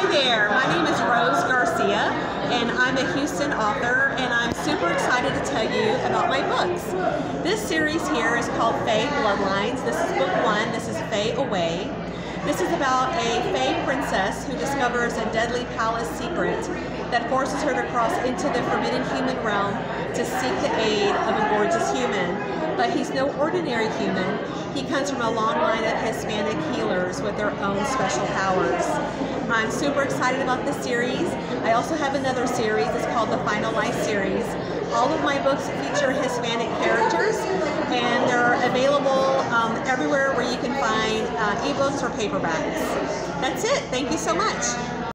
Hi there, my name is Rose Garcia and I'm a Houston author and I'm super excited to tell you about my books. This series here is called Fae Bloodlines. This is book one, this is Fae Away. This is about a Fae princess who discovers a deadly palace secret that forces her to cross into the forbidden human realm to seek the aid of a gorgeous human but he's no ordinary human. He comes from a long line of Hispanic healers with their own special powers. I'm super excited about this series. I also have another series. It's called the Final Life series. All of my books feature Hispanic characters, and they're available um, everywhere where you can find uh, ebooks or paperbacks. That's it. Thank you so much.